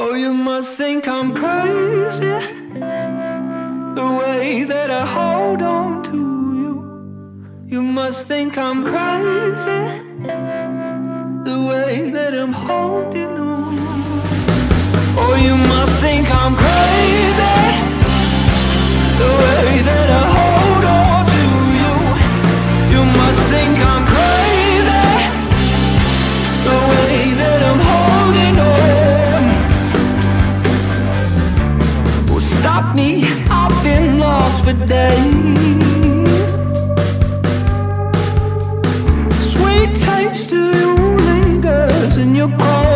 Oh, you must think I'm crazy. The way that I hold on to you. You must think I'm crazy. The way that I'm holding on. me. I've been lost for days. Sweet taste of you lingers in your cold.